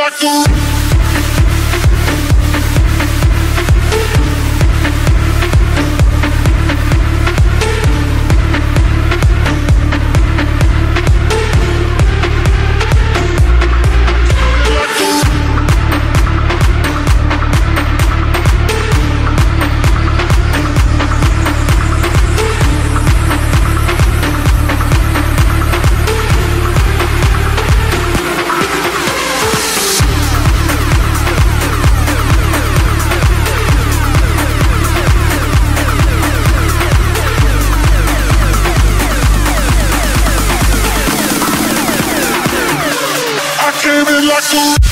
like a What?